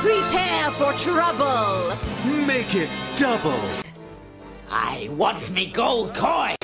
Prepare for trouble! Make it double! I want me gold coin!